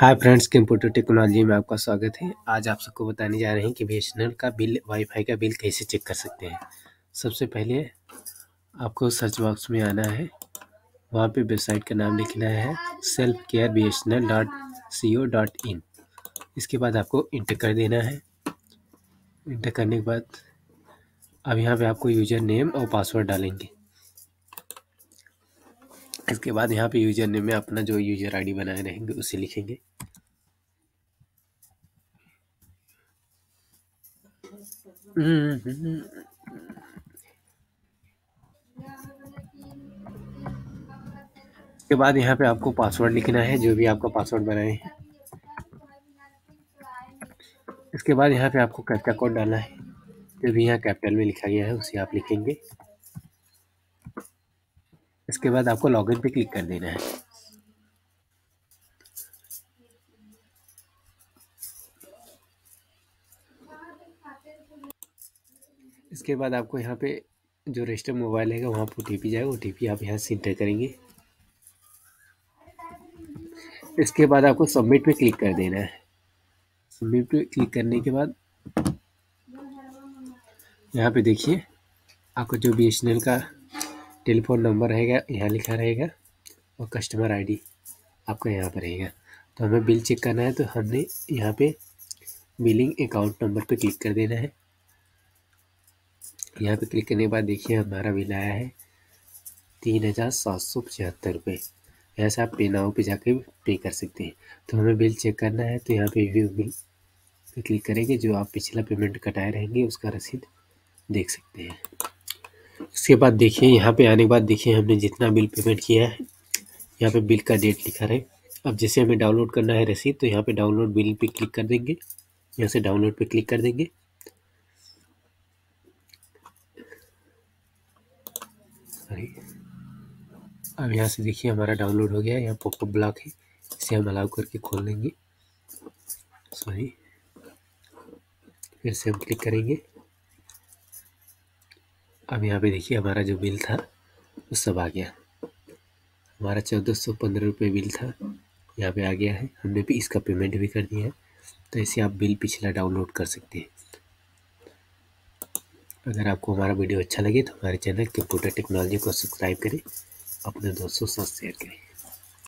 Hi friends, computer technology में आपका स्वागत है। आज आप सबको बताने जा रहे हैं कि बीएसएनएल का बिल वाईफाई का बिल कैसे चेक कर सकते हैं। सबसे पहले आपको सर्च बॉक्स में आना है। वहाँ पे वेबसाइट का नाम लिखना है self care B S N L dot C O dot in इसके बाद आपको इंटर कर देना है। इंटर करने के बाद अब यहाँ पे आपको यूज़र नेम और पासवर्ड डालेंगे। इसके बाद यहाँ पे यूज़र नेम में अपना जो यूज़र आईडी बनाए रहेंगे, उसे लिखेंगे। इसके बाद यहाँ पे आपको पासवर्ड लिखना है, जो भी आपका पासवर्ड बनाए हैं। इसके बाद यहाँ पे आपको कैप्चा कोड डालना है, जो भी यहाँ कैपिटल में लिखा गया है, उसे आप लिखेंगे। इसके बाद आपको लॉगिन पे क्लिक कर देना है। इसके बाद आपको यहाँ पे जो रजिस्टर मोबाइल है, वहाँ पर ओ जाएगा। ओ आप यहाँ से इंटर करेंगे। इसके बाद आपको सबमिट पे क्लिक कर देना है। सबमिट पे क्लिक करने के बाद यहाँ पे देखिए, आपको जो बी का टेलीफोन नंबर रहेगा, यहाँ लिखा रहेगा और कस्टमर आईडी आपका यहाँ पर रहेगा। तो हमें बिल चेक करना है तो हमने यहाँ पे बिलिंग अकाउंट नंबर पे क्लिक कर देना है। यहाँ पे क्लिक करने के बाद देखिए हमारा बिल आया है तीन हज़ार सात सौ पचहत्तर रुपये। ऐसा आप पे नाव पे जाके पे कर सकते हैं। तो हमें बिल चेक करना है तो यहाँ पे व्यू बिल पे क्लिक करेंगे, जो आप पिछला पेमेंट कटाए रहेंगे, उसका रसीद देख सकते हैं। उसके बाद देखिए, यहाँ पे आने के बाद देखिए, हमने जितना बिल पेमेंट किया है, यहाँ पे बिल का डेट लिखा रहे। अब जैसे हमें डाउनलोड करना है रसीद तो यहाँ पे डाउनलोड बिल पे क्लिक कर देंगे। यहाँ से डाउनलोड पे क्लिक कर देंगे। अब यहाँ से देखिए, हमारा डाउनलोड हो गया है, यहाँ पॉपअप ब्लॉक है, इसे हम अलाउ करके खोल लेंगे। सॉरी फिर से हम क्लिक करेंगे। अब यहाँ पे देखिए हमारा जो बिल था, वो सब आ गया। हमारा चौदह सौ पंद्रह रुपये बिल था, यहाँ पे आ गया है। हमने भी इसका पेमेंट भी कर दिया है तो ऐसे आप बिल पिछला डाउनलोड कर सकते हैं। अगर आपको हमारा वीडियो अच्छा लगे तो हमारे चैनल कंप्यूटर टेक्नोलॉजी को सब्सक्राइब करें, अपने दोस्तों के साथ शेयर करें।